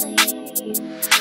sleep.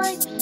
like